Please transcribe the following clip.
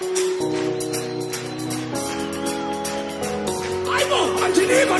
I'm on Argentina,